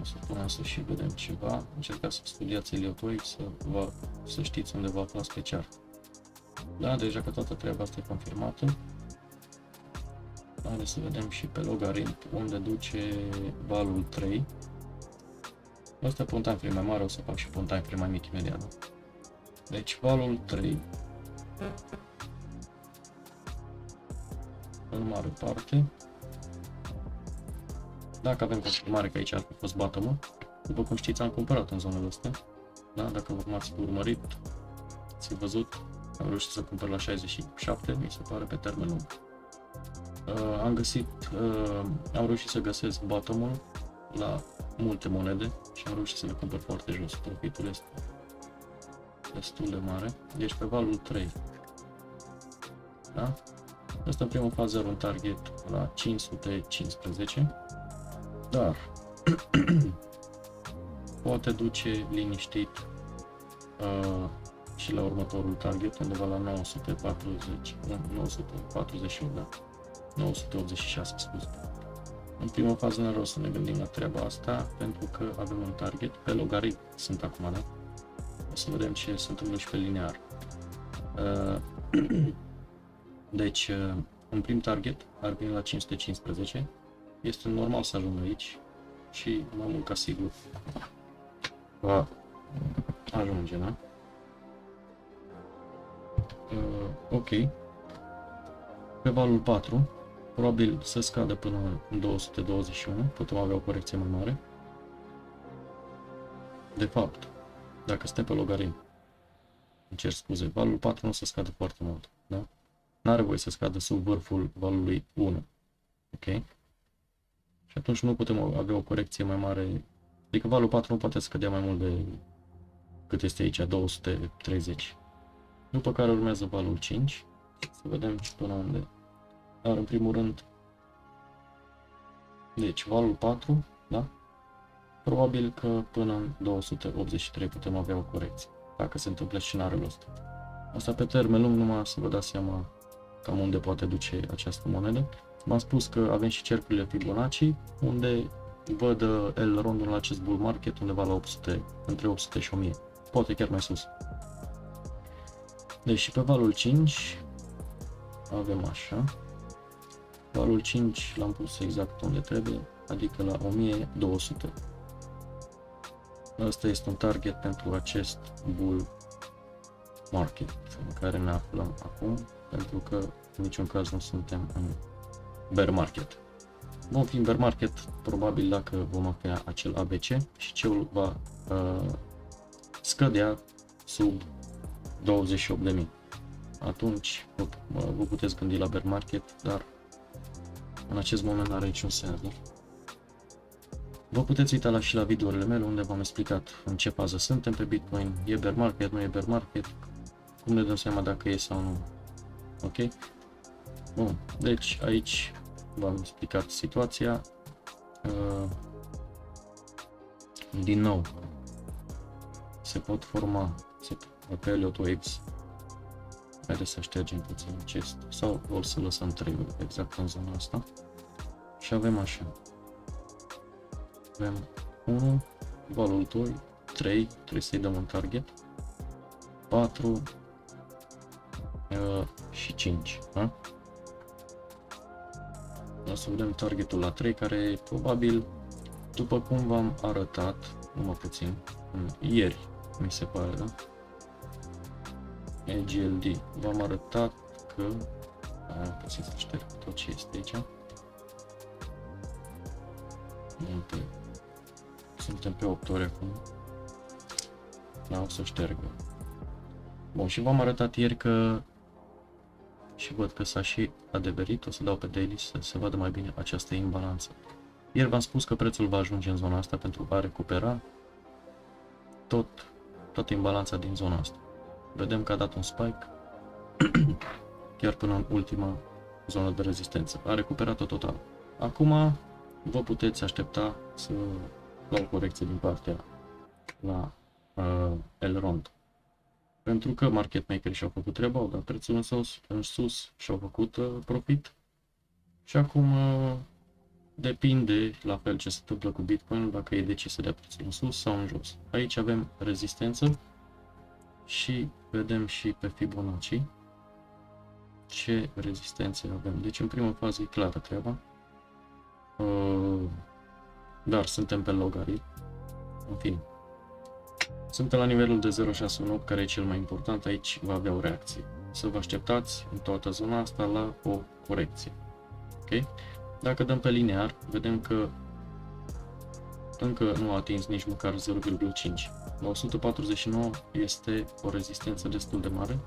O să punem să și vedem ceva. Încercați să studiați Eliotoic, să, vă, să știți unde vă aflați pe ceart. Da, deja că toată treaba asta e confirmată. Haideți să vedem și pe logaritm unde duce valul 3. Asta pe un time frame mai mare, o să fac și pe un time frame mai mic imediat. Da? Deci valul 3 în mare parte. Dacă avem confirmare că aici ar fi fost bottom după cum știți am cumpărat în zonele astea. Da? Dacă vă ați urmărit, ați văzut, am reușit să cumpăr la 67, mi se pare pe termen lung. Uh, am găsit, uh, am reușit să găsesc bottom la multe monede și am reușit să le cumpăr foarte jos. Profitul este destul de mare. Deci pe valul 3. Da? Asta în prima fază are un target la 515, dar poate duce liniștit uh, și la următorul target undeva la 940, 948, da, 986, scuze. În prima fază nu rost să ne gândim la treaba asta, pentru că avem un target, pe logarit sunt acum, da? O să vedem ce se întâmplă și pe linear. Uh, Deci, uh, un prim target ar veni la 515. Este normal să ajung aici și mai mult ca sigur va ajunge, da? Uh, ok. Pe valul 4, probabil să scadă până în 221, putem avea o corecție mai mare. De fapt, dacă suntem pe logaritm, îmi cer scuze, valul 4 nu o să scadă foarte mult, da? nu are voie să scadă sub vârful valului 1. Ok? Și atunci nu putem avea o corecție mai mare. Adică valul 4 nu poate scădea mai mult de cât este aici, 230. După care urmează valul 5. Să vedem până unde. Dar în primul rând, deci valul 4, da? Probabil că până în 283 putem avea o corecție, dacă se întâmplă scenariul ăsta. Asta pe termen lung, numai să vă dați seama cam unde poate duce această monedă. V-am spus că avem și cercurile Fibonacci, unde văd el rondul la acest bull market undeva la 800, între 800 și 1000, poate chiar mai sus. Deci și pe valul 5 avem așa. Valul 5 l-am pus exact unde trebuie, adică la 1200. Asta este un target pentru acest bull market în care ne aflăm acum pentru că în niciun caz nu suntem în bear market. Vom fi în bear market probabil dacă vom avea acel ABC și ceul va uh, scădea sub 28.000. Atunci vă, vă puteți gândi la bear market, dar în acest moment nu are niciun sens. Nu? Vă puteți uita la și la videourile mele unde v-am explicat în ce fază suntem pe Bitcoin, e bear market, nu e bear market, cum ne dăm seama dacă e sau nu Ok? Bun, deci aici v-am explicat situația. Uh, din nou, se pot forma, se, Dacă Elliot Waves Haideți să ștergem puțin acest sau o să lăsăm 3 exact în zona asta. Și avem așa. Avem 1, valul 2, 3, trebuie să-i dăm un target, 4 uh, și 5. Da? O să vedem targetul la 3 care probabil după cum v-am arătat, numai puțin, ieri mi se pare, da? EGLD. V-am arătat că... A, puțin să șterg tot ce este aici. Pe... Suntem pe 8 ore acum. Da, o să ștergă. Bun, și v-am arătat ieri că și văd că s-a și adeverit, o să dau pe daily să se vadă mai bine această imbalanță. Ieri v-am spus că prețul va ajunge în zona asta pentru a recupera tot, toată imbalanța din zona asta. Vedem că a dat un spike chiar până în ultima zonă de rezistență. A recuperat-o total. Acum vă puteți aștepta să la o corecție din partea la uh, Elrond. Pentru că market makerii și-au făcut treaba, au dat prețul în sus, în sus și-au făcut uh, profit. Și acum uh, depinde la fel ce se întâmplă cu Bitcoin, dacă e decis să dea prețul în sus sau în jos. Aici avem rezistență și vedem și pe Fibonacci ce rezistențe avem. Deci în prima fază e clară treaba. Uh, dar suntem pe logarit. În fine. Suntem la nivelul de 0,618 care e cel mai important. Aici va avea o reacție. Să vă așteptați în toată zona asta la o corecție. Ok? Dacă dăm pe linear, vedem că încă nu a atins nici măcar 0,5 la 149 este o rezistență destul de mare,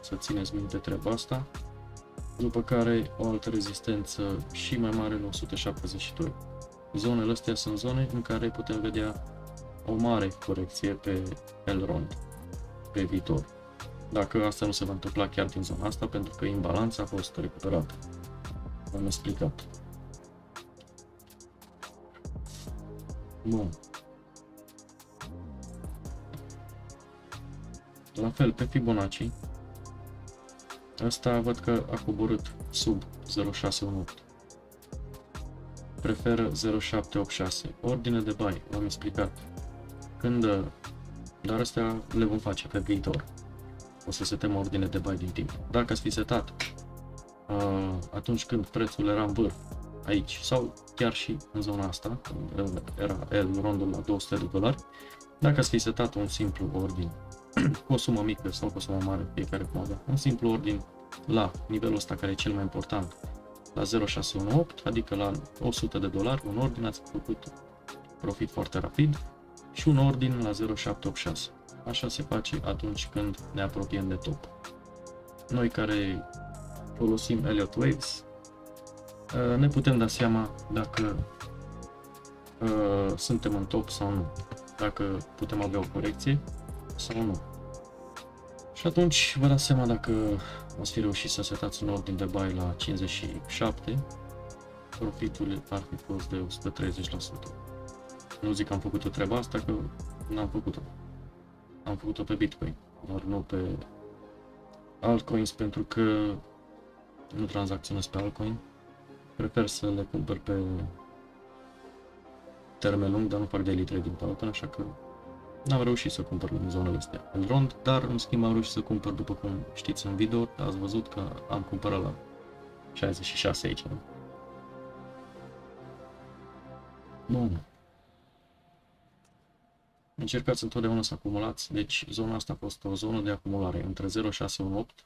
să țineți minte treaba asta, după care o altă rezistență și mai mare la 172. Zonele astea sunt zone în care putem vedea o mare corecție pe Elrond pe viitor. Dacă asta nu se va întâmpla chiar din zona asta, pentru că imbalanța a fost recuperată. Am explicat. Bun. La fel, pe Fibonacci, asta văd că a coborât sub 0618. Preferă 0786. Ordine de buy, v-am explicat. Când, dar astea le vom face pe viitor. O să setăm ordine de buy din timp. Dacă ați fi setat atunci când prețul era în vârf, aici, sau chiar și în zona asta, când era el rondul la 200 de dolari, dacă ați fi setat un simplu ordine cu o sumă mică sau cu o sumă mare, fiecare cum avea. Un simplu ordin la nivelul ăsta care e cel mai important, la 0618, adică la 100 de dolari, un ordin ați făcut profit foarte rapid și un ordin la 0786. Așa se face atunci când ne apropiem de top. Noi care folosim Elliott Waves, uh, ne putem da seama dacă uh, suntem în top sau nu, dacă putem avea o corecție sau nu. Și atunci vă dați seama dacă ați fi reușit să setați un ordin de buy la 57, profitul ar fi fost de 130%. Nu zic că am făcut o treaba asta, că n-am făcut-o. Am făcut-o pe Bitcoin, dar nu pe altcoins pentru că nu tranzacționez pe altcoin. Prefer să le cumpăr pe termen lung, dar nu fac daily trading pe altcoin, așa că N-am reușit să cumpăr în zonele astea în rond, dar în schimb am reușit să cumpăr după cum știți în video, ați văzut că am cumpărat la 66 aici. Bun. Încercați întotdeauna să acumulați, deci zona asta a fost o zonă de acumulare între 0,618,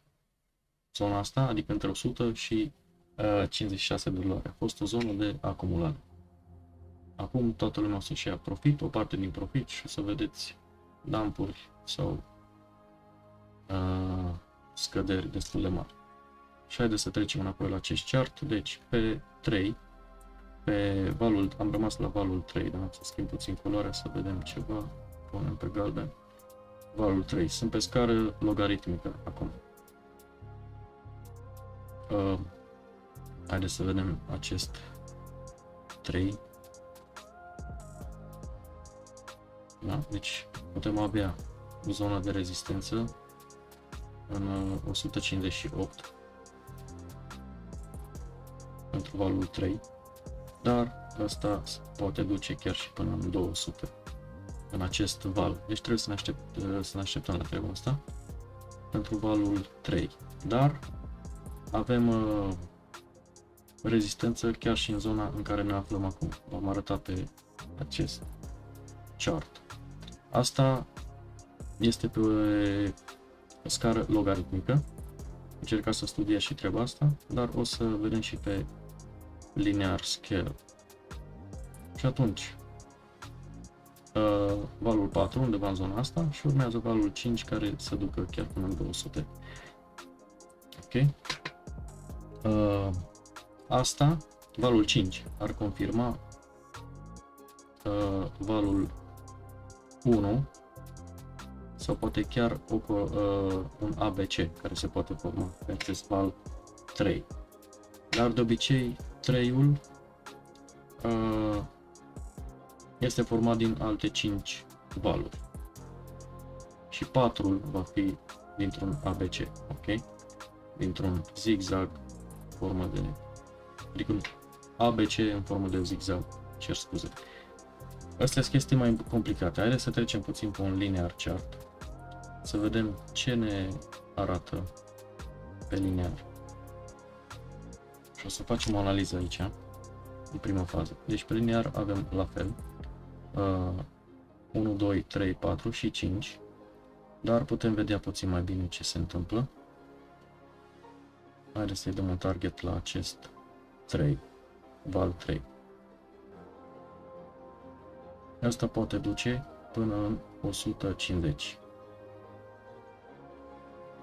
zona asta, adică între 100 și uh, 56 de dolari. A fost o zonă de acumulare. Acum toată lumea o să-și șia profit, o parte din profit și o să vedeți dampuri sau uh, scăderi destul de mari. Și haideți să trecem înapoi la acest chart. Deci pe 3, pe valul, am rămas la valul 3, da? să schimb puțin culoarea să vedem ceva, punem pe galben. Valul 3, sunt pe scară logaritmică acum. Uh, haideți să vedem acest 3 Da? Deci putem avea zona de rezistență în 158 pentru valul 3, dar asta poate duce chiar și până în 200 în acest val. Deci trebuie să ne, aștept, să ne așteptăm la treaba asta pentru valul 3. Dar avem uh, rezistență chiar și în zona în care ne aflăm acum. V-am arătat pe acest chart. Asta este pe o scară logaritmică. Încerca să studiez și treaba asta, dar o să vedem și pe linear scale. Și atunci, uh, valul 4 undeva în zona asta și urmează valul 5 care se ducă chiar până în 200. Ok? Uh, asta, valul 5, ar confirma uh, valul 1 sau poate chiar o, uh, un ABC care se poate forma pe acest val 3. Dar de obicei 3-ul uh, este format din alte 5 valuri. Și 4 va fi dintr-un ABC, ok? Dintr-un zigzag formă de adică un ABC în formă de zigzag, cer scuze. Astea sunt chestii mai complicate. Haideți să trecem puțin pe un linear chart. Să vedem ce ne arată pe linear. Și o să facem o analiză aici, în prima fază. Deci pe linear avem la fel uh, 1, 2, 3, 4 și 5, dar putem vedea puțin mai bine ce se întâmplă. Haideți să-i dăm un target la acest 3, val 3. Asta poate duce până în 150.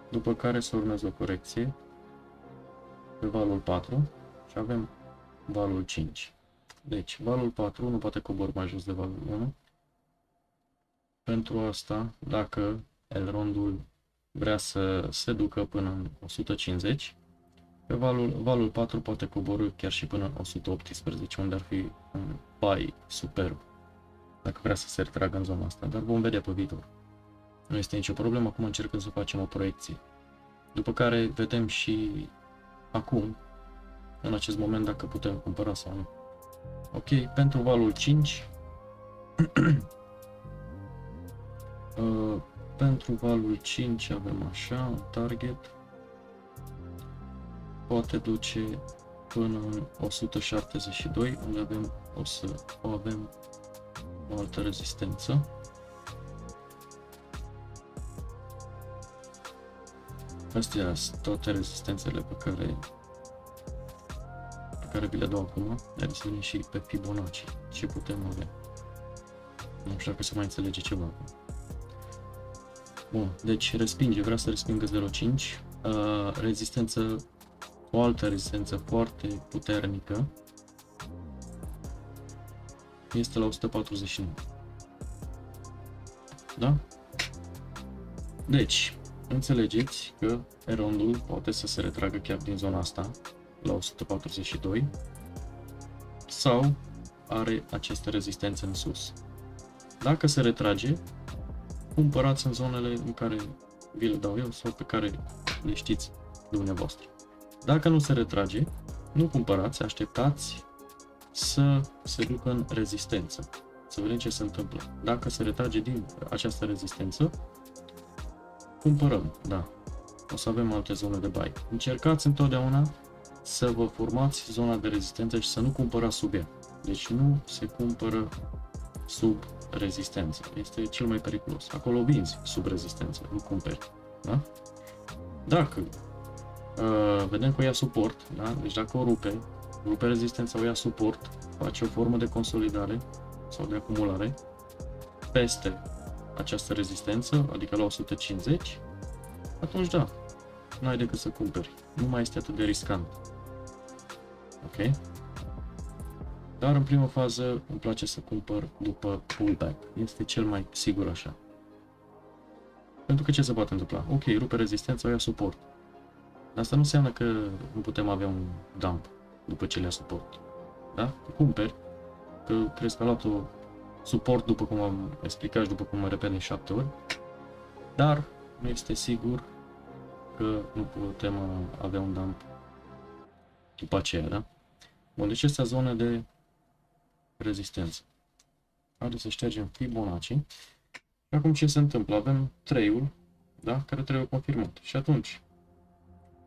După care să urmează o corecție pe valul 4 și avem valul 5. Deci, valul 4 nu poate cobor mai jos de valul 1. Pentru asta, dacă Elrondul vrea să se ducă până în 150, pe valul, valul 4 poate coborâ chiar și până în 118, unde ar fi un pai superb, dacă vrea să se retragă în zona asta, dar vom vedea pe viitor. Nu este nicio problemă, acum încercăm să facem o proiecție. După care vedem și acum, în acest moment, dacă putem cumpăra sau nu. Ok, pentru valul 5, uh, pentru valul 5 avem așa, un target, poate duce până în 172, unde avem, o să o avem o altă rezistență. Astea sunt toate rezistențele pe care care vi le dau acum, dar să vedem și pe Fibonacci ce putem avea. Nu știu dacă se mai înțelege ceva acum. Bun, deci respinge, vrea să respingă 0,5, uh, rezistență, o altă rezistență foarte puternică, este la 149. Da? Deci, înțelegeți că erondul poate să se retragă chiar din zona asta, la 142 sau are aceste rezistențe în sus. Dacă se retrage, cumpărați în zonele în care vi le dau eu sau pe care le știți dumneavoastră. Dacă nu se retrage, nu cumpărați, așteptați să se ducă în rezistență. Să vedem ce se întâmplă. Dacă se retrage din această rezistență, cumpărăm, da. O să avem alte zone de buy. Încercați întotdeauna să vă formați zona de rezistență și să nu cumpărați sub ea. Deci nu se cumpără sub rezistență. Este cel mai periculos. Acolo vinzi sub rezistență, nu cumperi. Da? Dacă uh, vedem că o ia suport, da? deci dacă o rupe, rupe rezistența, o ia suport, face o formă de consolidare sau de acumulare peste această rezistență, adică la 150, atunci da, nu ai decât să cumperi. Nu mai este atât de riscant. Ok? Dar în prima fază îmi place să cumpăr după pullback. Este cel mai sigur așa. Pentru că ce se poate întâmpla? Ok, rupe rezistența, o ia suport. Dar asta nu înseamnă că nu putem avea un dump după ce le ia suport. Da? Cumperi, că crezi că a luat o suport după cum am explicat și după cum mă repet de șapte ori, dar nu este sigur că nu putem uh, avea un dump după aceea, da? Bun, deci este zone de rezistență. Haideți să ștergem Fibonacci. Acum ce se întâmplă? Avem 3-ul, da? Care trebuie confirmat. Și atunci,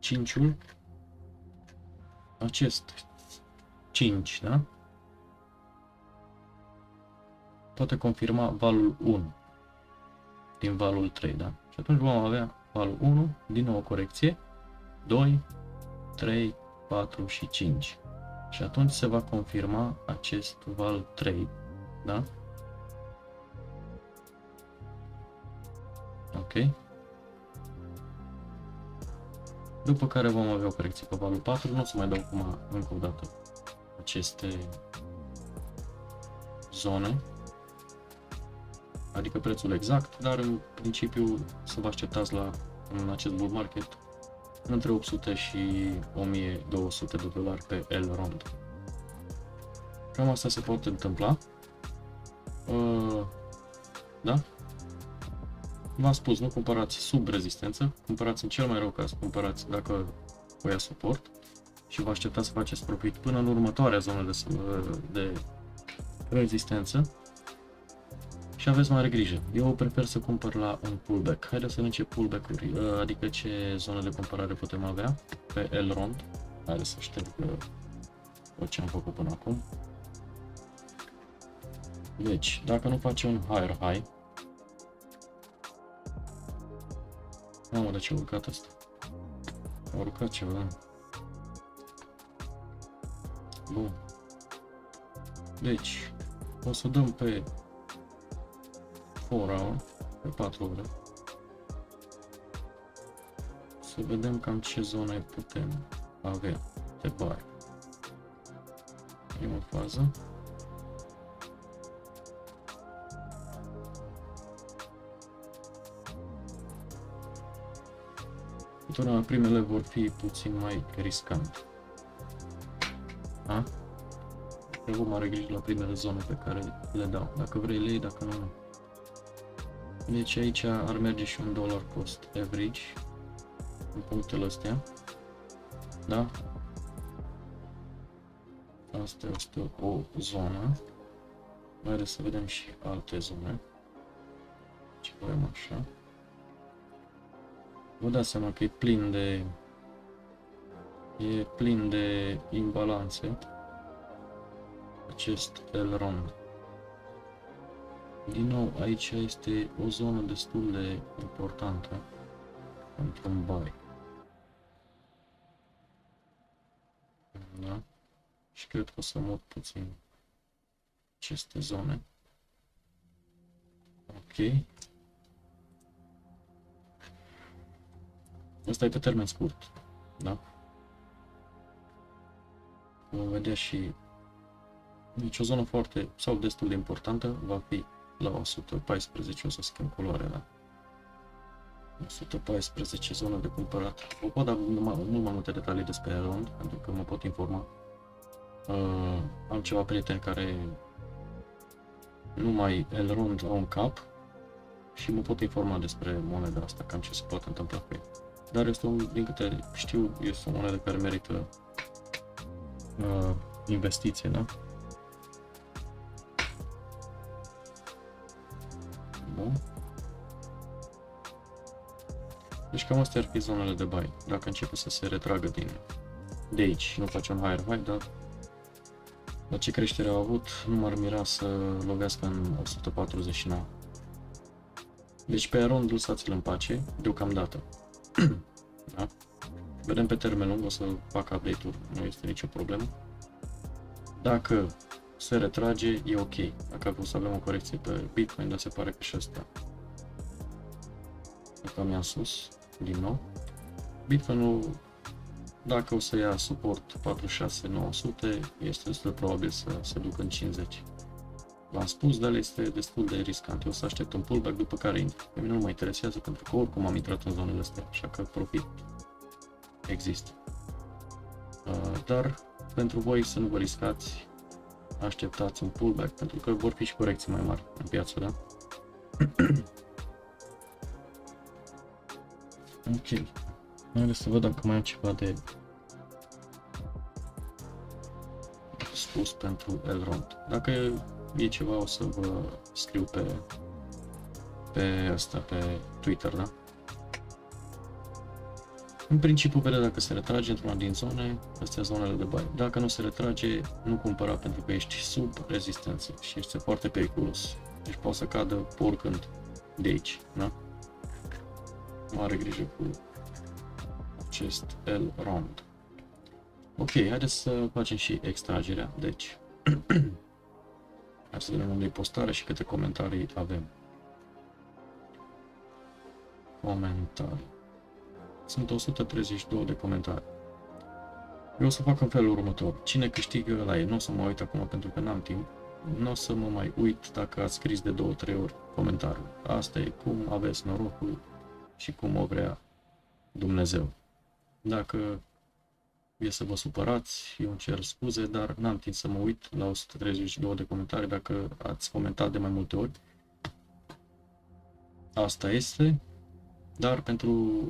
5-ul, acest 5, da? Poate confirma valul 1 din valul 3, da? Și atunci vom avea valul 1, din nou o corecție, 2, 3, 4 și 5. Și atunci se va confirma acest val 3, da? Ok. După care vom avea o corecție pe valul 4, nu o să mai dau acum încă o dată aceste zone, adică prețul exact, dar în principiu să vă așteptați la în acest bull market între 800 și 1200 de dolari pe L rond. Cam asta se poate întâmpla. Uh, da? V-am spus, nu cumpărați sub rezistență, cumpărați în cel mai rău caz, cumpărați dacă vă ia suport și vă așteptați să faceți profit până în următoarea zonă de, de rezistență și aveți mare grijă. Eu prefer să cumpăr la un pullback. Haideți să încep pullback-uri, uh, adică ce zonă de cumpărare putem avea pe Elrond. Haideți să șterg tot ce am făcut până acum. Deci, dacă nu face un higher high, Mamă, de ce a urcat asta? A urcat ceva. Bun. Deci, o să dăm pe 4 hour, pe 4 ore. Să vedem cam ce zone putem avea de buy. Prima fază. Întotdeauna primele vor fi puțin mai riscante. Da? Trebuie mare grijă la primele zone pe care le dau. Dacă vrei le iei, dacă nu, nu. Deci aici ar merge și un dollar cost average în punctele astea. Da? Asta este o zonă. Mai să vedem și alte zone. Ce avem așa. Vă dați seama că e plin de e plin de imbalanțe acest Elrond. Din nou, aici este o zonă destul de importantă pentru un buy. Da? Și cred că o să mut puțin aceste zone. Ok. Asta e pe termen scurt. Da? Vom vedea și deci o zonă foarte sau destul de importantă va fi la 114 o să schimb culoarea la 114 zonă de cumpărat. Vă pot da mult mai multe detalii despre Elrond, pentru că mă pot informa. Uh, am ceva prieteni care nu mai Elrond au un cap și mă pot informa despre moneda asta, cam ce se poate întâmpla cu ea. Dar este un, din câte știu, este o monedă care merită uh, investiție, da? Bun. Deci cam astea ar fi zonele de buy. Dacă începe să se retragă din de aici nu face un higher high, dar la ce creștere au avut, nu m-ar mira să lovească în 149. Deci pe rond lăsați-l în pace, deocamdată. da? Vedem pe termen lung, o să fac update-uri, nu este nicio problemă. Dacă se retrage, e ok. Dacă o să avem o corecție pe Bitcoin, dar se pare că și asta Dacă mi-am sus, din nou. Bitcoin-ul, dacă o să ia suport 46900, este destul de probabil să se ducă în 50. V-am spus, dar este destul de riscant. Eu o să aștept un pullback după care intru. Pe mine nu mă interesează pentru că oricum am intrat în zonele astea, așa că profit există. Uh, dar pentru voi să nu vă riscați, așteptați un pullback, pentru că vor fi și corecții mai mari în piață, da? Ok. Haideți să văd dacă mai am ceva de spus pentru Elrond. Dacă e ceva o să vă scriu pe pe asta, pe Twitter, da? În principiu vede dacă se retrage într-una din zone, astea zonele de bani. Dacă nu se retrage, nu cumpăra pentru că ești sub rezistență și este foarte periculos. Deci poate să cadă oricând de aici, da? Mare grijă cu acest L-Rond. Ok, haideți să facem și extragerea, deci Hai să vedem unde e postarea și câte comentarii avem. Comentarii. Sunt 132 de comentarii. Eu o să fac în felul următor. Cine câștigă la ei, nu o să mă uit acum pentru că n-am timp. Nu o să mă mai uit dacă ați scris de două, trei ori comentariul. Asta e cum aveți norocul și cum o vrea Dumnezeu. Dacă e să vă supărați, eu îmi cer scuze, dar n-am timp să mă uit la 132 de comentarii dacă ați comentat de mai multe ori. Asta este, dar pentru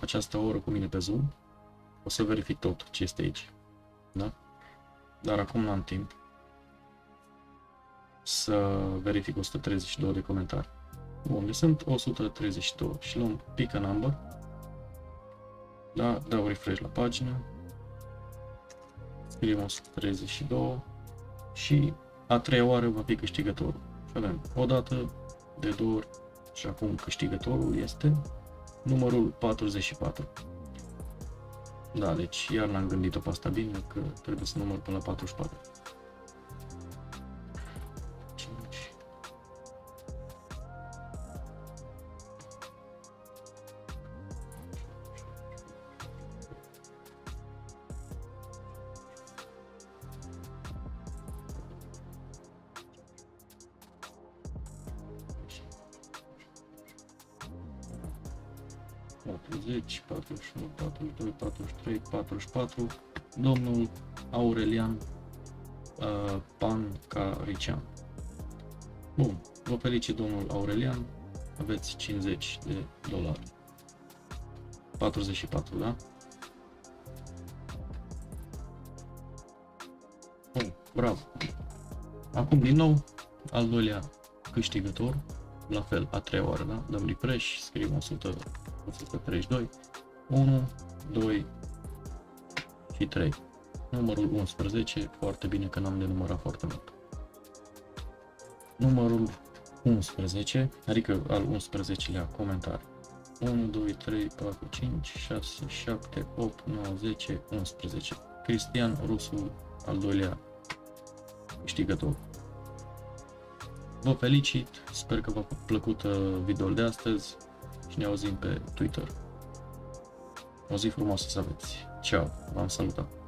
această oră cu mine pe Zoom o să verific tot ce este aici. Da? Dar acum n-am timp să verific 132 de comentarii. Bun, deci sunt 132 și luăm pick a number da, dau refresh la pagină. Scriem 132 și a treia oară va fi câștigătorul. Și avem o dată, de două ori și acum câștigătorul este numărul 44. Da, deci iar n-am gândit-o pe asta bine, că trebuie să număr până la 44. Vă felicit domnul Aurelian, aveți 50 de dolari. 44, da? Bun, bravo. Acum din nou, al doilea câștigător, la fel, a treia oară, da? Dăm refresh, scriem 100 132, 1, 2 și 3. Numărul 11, foarte bine că n-am de numărat foarte mult. Numărul 11, adică al 11-lea comentar. 1, 2, 3, 4, 5, 6, 7, 8, 9, 10, 11. Cristian Rusu, al doilea câștigător. Vă felicit, sper că v-a plăcut uh, videoul de astăzi și ne auzim pe Twitter. O zi frumoasă să aveți. Ciao, v-am salutat.